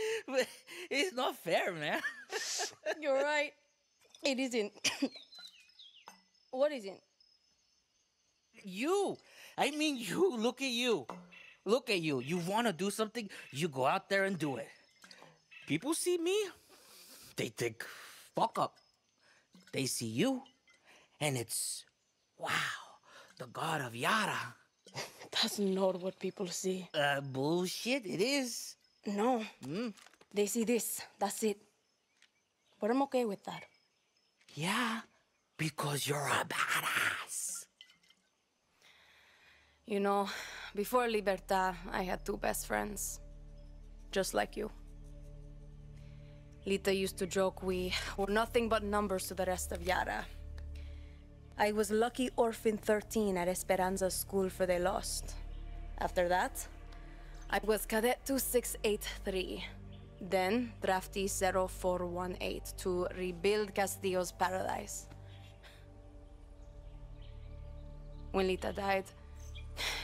but it's not fair, man. You're right. It isn't. what isn't? You. I mean, you. Look at you. Look at you. You want to do something, you go out there and do it. People see me, they think, fuck up. They see you, and it's, wow, the god of Yara. That's not what people see. Uh, bullshit, it is. No. Mm. They see this. That's it. But I'm okay with that. Yeah, because you're a badass. You know, before Libertad, I had two best friends. Just like you. Lita used to joke we were nothing but numbers to the rest of Yara. I was lucky orphan 13 at Esperanza's school for the lost. After that, I was cadet 2683. Then Drafty 0418 to rebuild Castillo's paradise. When Lita died,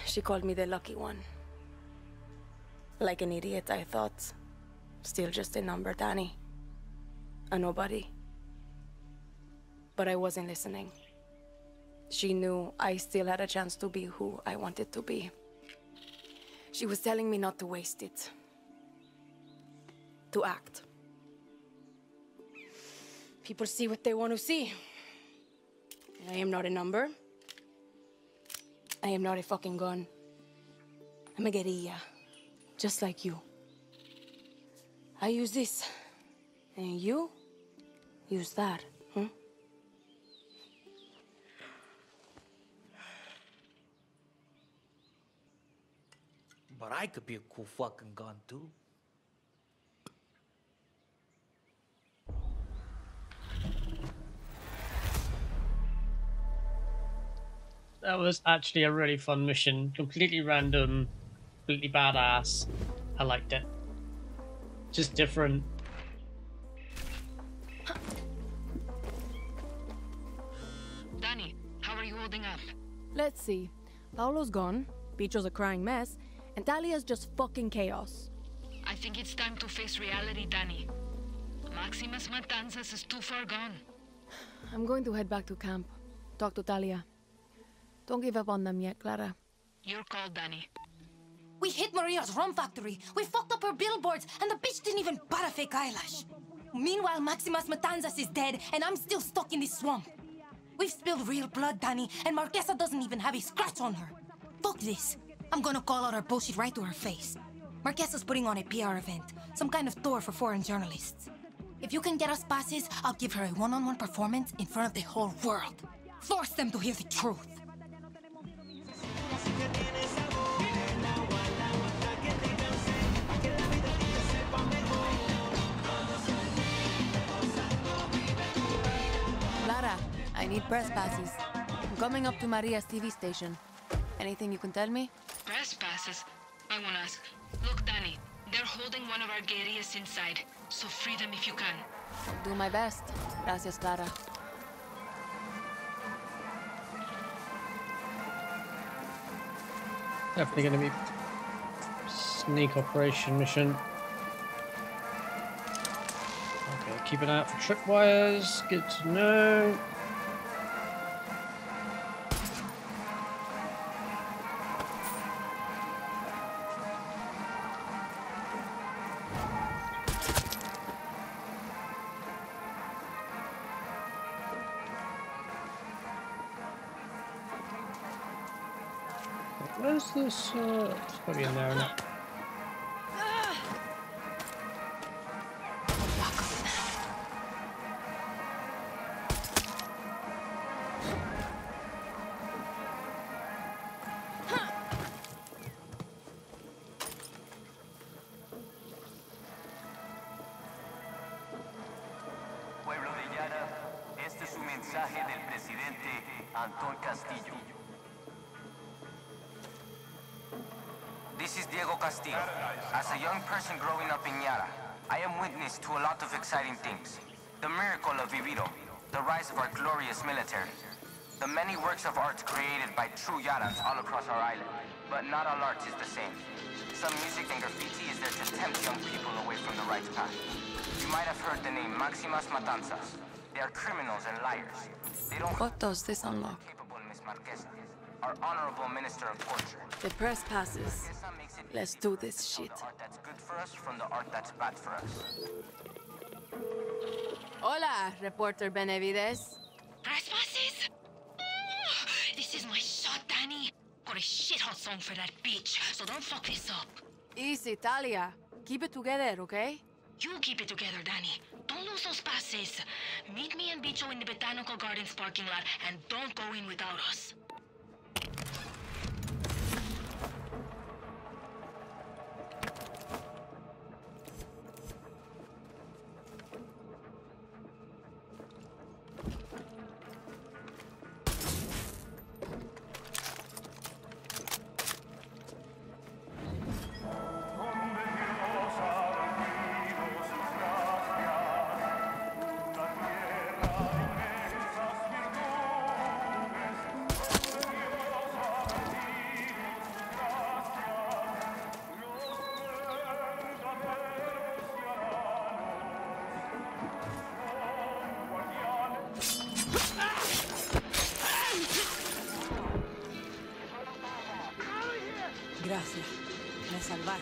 she called me the lucky one. Like an idiot, I thought. Still just a number, Danny. A nobody. But I wasn't listening. She knew I still had a chance to be who I wanted to be. She was telling me not to waste it. To act. People see what they want to see. I am not a number. I am not a fucking gun. I'm a guerrilla. Just like you. I use this. And you use that, But I could be a cool fucking gun too. That was actually a really fun mission. Completely random, completely badass. I liked it. Just different. Danny, how are you holding up? Let's see. Paolo's gone, Bicho's a crying mess, and Talia's just fucking chaos. I think it's time to face reality, Danny. Maximas Matanzas is too far gone. I'm going to head back to camp. Talk to Talia. Don't give up on them yet, Clara. You're called, Danny. We hit Maria's rum factory. We fucked up her billboards, and the bitch didn't even butt a fake eyelash. Meanwhile, Maximas Matanzas is dead, and I'm still stuck in this swamp. We've spilled real blood, Danny, and Marquesa doesn't even have a scratch on her. Fuck this. I'm gonna call out her bullshit right to her face. Marquesa's putting on a PR event, some kind of tour for foreign journalists. If you can get us passes, I'll give her a one-on-one performance in front of the whole world. Force them to hear the truth. Clara, I need press passes. I'm coming up to Maria's TV station. Anything you can tell me? Press passes. I won't ask. Look, Danny, they're holding one of our guerrillas inside, so free them if you can. I'll do my best. Gracias, Clara. Definitely going to be sneak operation mission. Okay, keep an eye out for tripwires. Good to know. Antón Castillo. This is Diego Castillo. As a young person growing up in Yara, I am witness to a lot of exciting things. The miracle of Viviro, the rise of our glorious military, the many works of art created by true Yarans all across our island. But not all art is the same. Some music and graffiti is there to tempt young people away from the right path. You might have heard the name Maximas Matanzas. They are criminals and liars. They don't What does this unlock? capable Miss Marquesa, our honorable minister of torture. The press passes. Marquesa makes it Let's do this shit. The art that's good for us from the art that's bad for us. Hola, reporter Benavides. Trespasses? Oh, this is my shot, Danny. Got a shit hot song for that bitch, so don't fuck this up. Easy, Talia. Keep it together, okay? You keep it together, Danny. Don't lose those passes. Meet me and Bicho in the Botanical Gardens parking lot, and don't go in without us.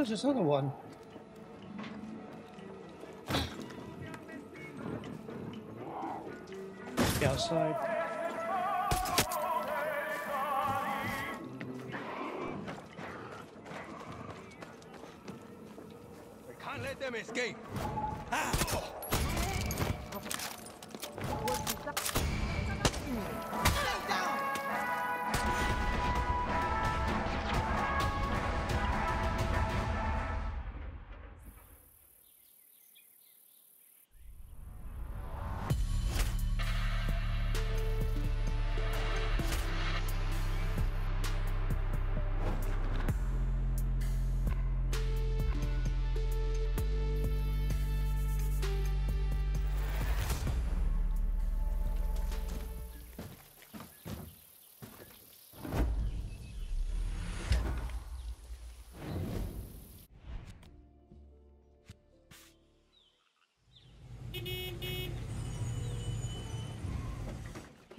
There's this other one. The outside. We can't let them escape. Ah.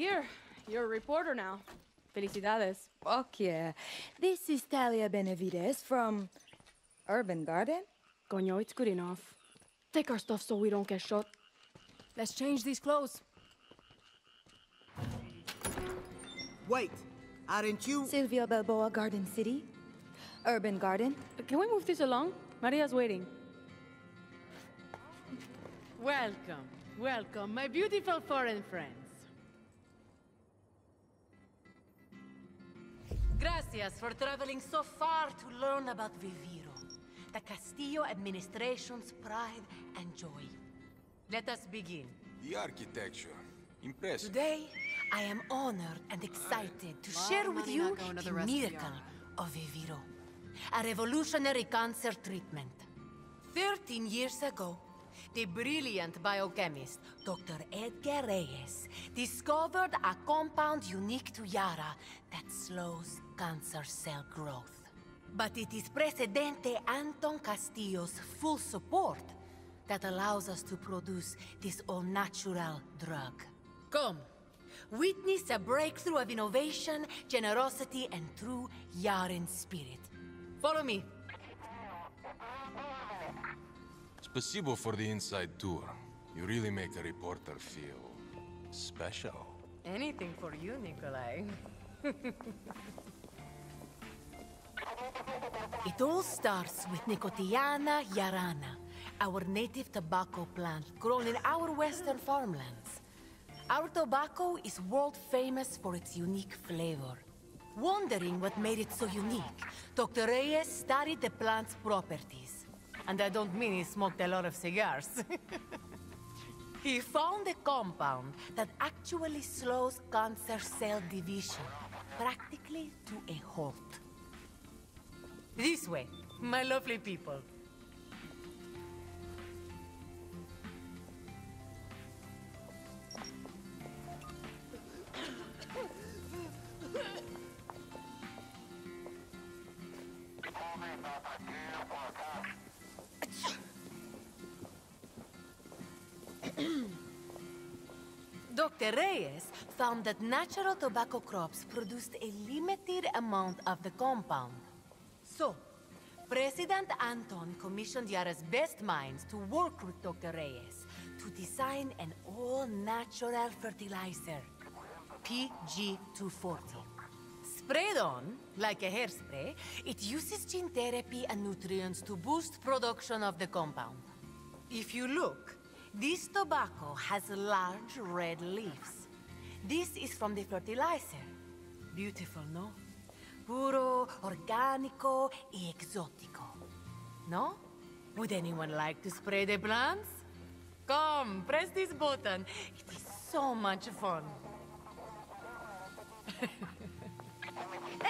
Here, you're a reporter now. Felicidades. Fuck yeah. This is Talia Benavides from Urban Garden. Coño, it's good enough. Take our stuff so we don't get shot. Let's change these clothes. Wait, aren't you? Silvia Balboa Garden City. Urban Garden. Can we move this along? Maria's waiting. Welcome, welcome, my beautiful foreign friends. Gracias for traveling so far to learn about Viviro, the Castillo administration's pride and joy. Let us begin. The architecture. Impressive. Today, I am honored and excited to share with you not going to the the miracle of Viviro, a revolutionary cancer treatment. Thirteen years ago, the brilliant biochemist Dr. Edgar Reyes discovered a compound unique to Yara that slows cancer cell growth. But it is Presidente Anton Castillo's full support that allows us to produce this all-natural drug. Come, witness a breakthrough of innovation, generosity, and true Yaran spirit. Follow me. Spasibo for the inside tour. You really make a reporter feel special. Anything for you, Nikolai. it all starts with Nicotiana yarana, our native tobacco plant grown in our western farmlands. Our tobacco is world famous for its unique flavor. Wondering what made it so unique, Dr. Reyes studied the plant's properties. And I don't mean he smoked a lot of cigars. he found a compound that actually slows cancer cell division, practically to a halt. This way, my lovely people. Dr. Reyes found that natural tobacco crops produced a limited amount of the compound. So, President Anton commissioned Yara's best minds to work with Dr. Reyes to design an all-natural fertilizer, PG-240. Sprayed on, like a hairspray, it uses gene therapy and nutrients to boost production of the compound. If you look, this tobacco has large red leaves. This is from the fertilizer. Beautiful, no? Puro, organico y exótico. No? Would anyone like to spray the plants? Come, press this button. It is so much fun.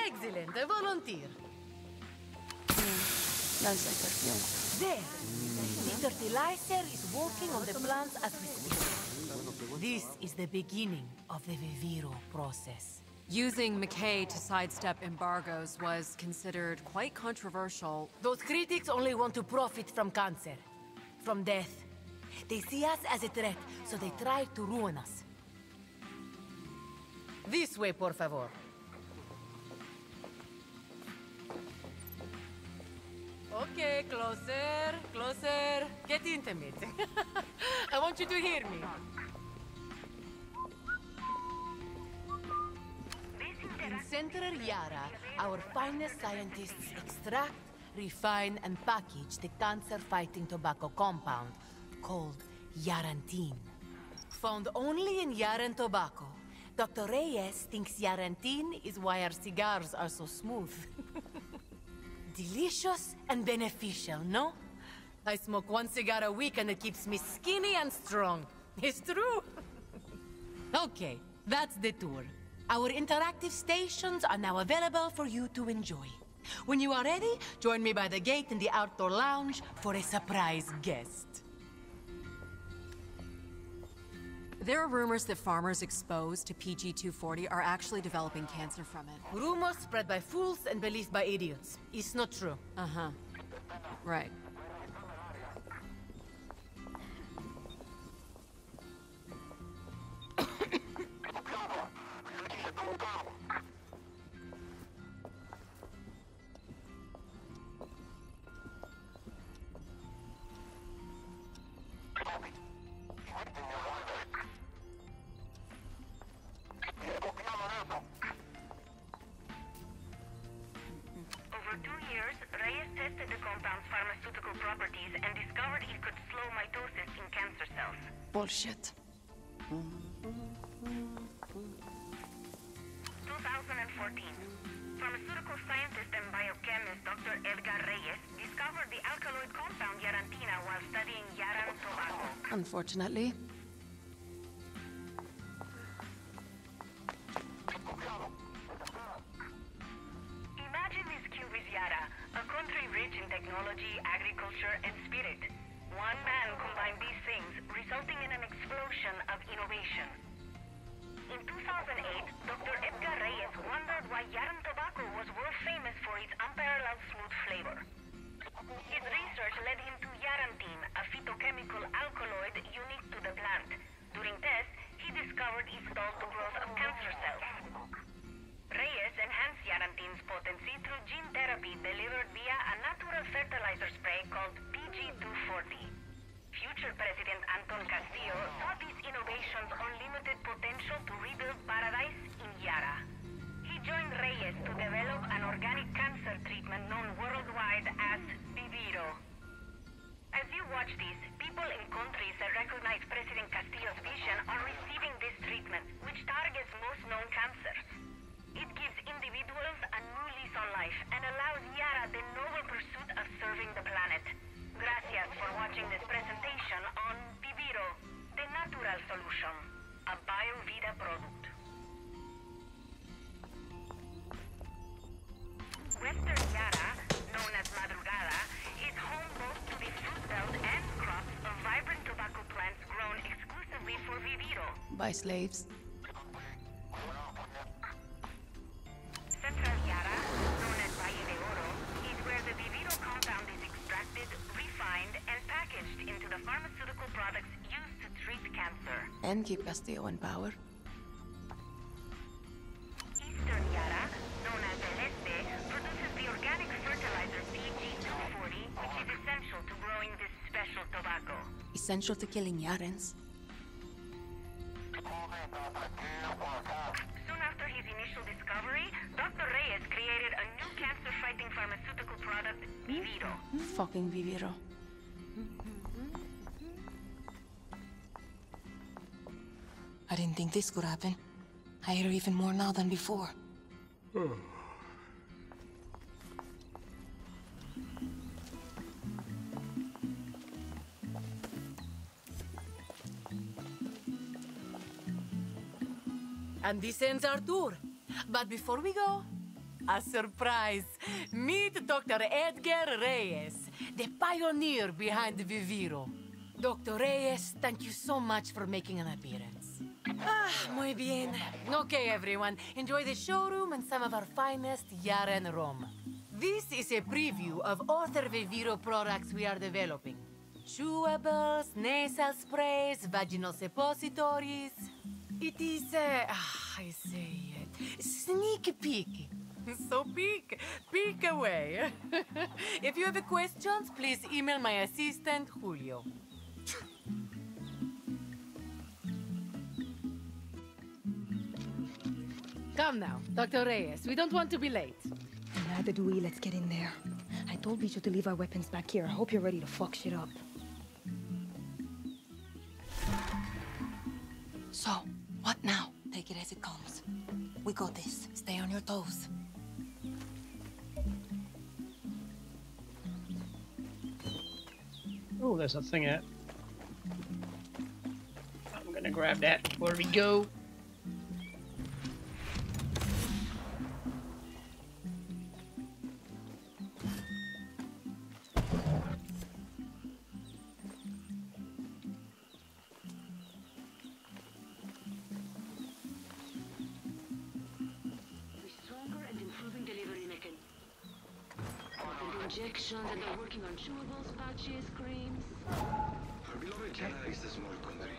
Excellent, a volunteer. Smells like perfume. There. The fertilizer is working on the plants as we speak. This is the beginning of the Viviro process. Using McKay to sidestep embargoes was considered quite controversial. Those critics only want to profit from cancer, from death. They see us as a threat, so they try to ruin us. This way, por favor. Okay, closer, closer. Get intimate. I want you to hear me. Central Yara, our finest scientists extract, refine, and package the cancer-fighting tobacco compound called Yarantine. Found only in Yaran tobacco, Dr. Reyes thinks Yarantine is why our cigars are so smooth. Delicious and beneficial, no? I smoke one cigar a week and it keeps me skinny and strong. It's true. okay, that's the tour. Our interactive stations are now available for you to enjoy. When you are ready, join me by the gate in the outdoor lounge for a surprise guest. There are rumors that farmers exposed to PG-240 are actually developing cancer from it. Rumors spread by fools and believed by idiots. It's not true. Uh-huh. Right. Bullshit. 2014. Pharmaceutical scientist and biochemist Dr. Edgar Reyes discovered the alkaloid compound Yarantina while studying Yaran tobacco. Unfortunately. Cancer. Reyes enhanced Yarantine's potency through gene therapy delivered via a natural fertilizer spray called PG-240. Future President Anton Castillo saw these innovations' unlimited potential to rebuild paradise in Yara. He joined Reyes to develop an organic cancer treatment known worldwide as Viviro. As you watch this, people in countries that recognize President Castillo's vision are receiving this treatment, which targets most known cancers. It gives individuals a new lease on life and allows Yara the noble pursuit of serving the planet. Gracias for watching this presentation on Viviro, the natural solution. By slaves. Central Yara, known as Valle de Oro, is where the Viviro compound is extracted, refined, and packaged into the pharmaceutical products used to treat cancer. And keep Castillo in power. Eastern Yara, known as El Este, produces the organic fertilizer PG240, which is essential to growing this special tobacco. Essential to killing Yarans. Soon after his initial discovery, Dr. Reyes created a new cancer-fighting pharmaceutical product, Viviro. Fucking Viviro. I didn't think this could happen. I hate her even more now than before. Hmm. And this ends our tour. But before we go, a surprise. Meet Dr. Edgar Reyes, the pioneer behind Viviro. Dr. Reyes, thank you so much for making an appearance. Ah, muy bien. Okay, everyone, enjoy the showroom and some of our finest Yaran rum. This is a preview of other Viviro products we are developing. Chewables, nasal sprays, vaginal suppositories. It is, uh, ah, I say it, sneak peek. So peek, peek away. if you have questions, please email my assistant, Julio. Come now, Dr. Reyes. We don't want to be late. Neither do we. Let's get in there. I told Bicho to leave our weapons back here. I hope you're ready to fuck shit up. So, what now? Take it as it comes. We got this. Stay on your toes. Oh, there's a thing out. I'm gonna grab that before we go. Potent injections and they're working on chewables, patches, creams. Our beloved Yara is a small country.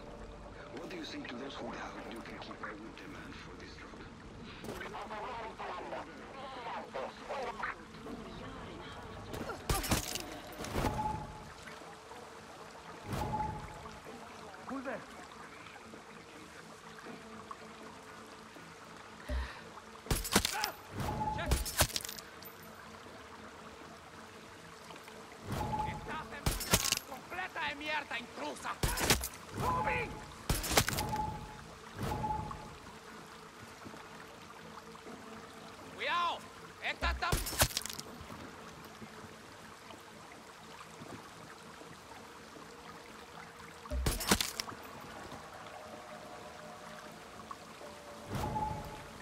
What do you think to those who doubt you can keep up with demand for this drug? De mierda, intrusa! ¡Moving! ¡Cuidado! ¡Esta está...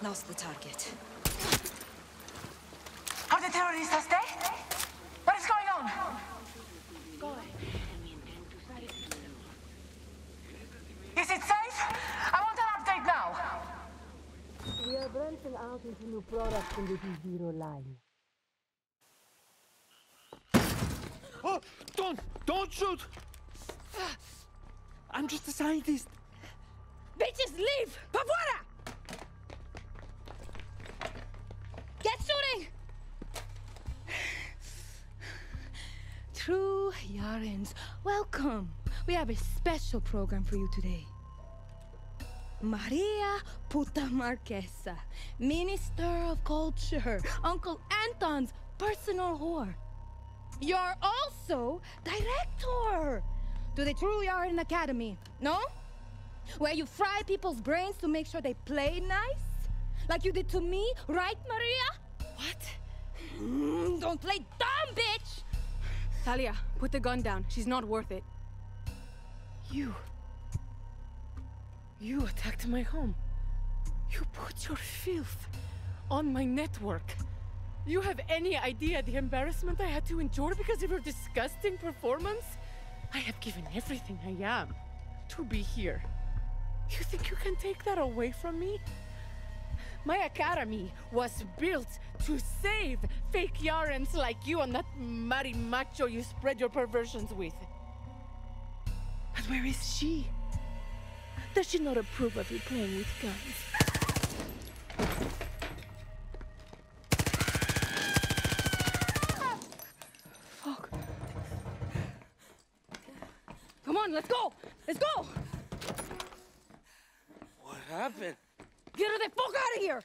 Lost the target. Are the terrorists dead? What is going on? Is it safe? I want an update now. We out into new products in the Viviro line. Oh, don't, don't shoot! I'm just a scientist. Bitches, leave! Pavora! Get shooting! True Yarans, welcome. We have a special program for you today. Maria Puta Marquesa, Minister of Culture, Uncle Anton's personal whore. You're also director to the True Yaran Academy, no? Where you fry people's brains to make sure they play nice? Like you did to me, right, Maria? What? Mm, don't play dumb, bitch! Talia, put the gun down. She's not worth it. You. You attacked my home. You put your filth on my network. You have any idea the embarrassment I had to endure because of your disgusting performance? I have given everything I am to be here. You think you can take that away from me? My academy was built to save fake Yarans like you and that marimacho you spread your perversions with. But where is she? Does she not approve of you playing with guns? Fuck. Come on, let's go! Let's go! What happened? Get her the fuck out of here!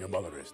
Your mother is.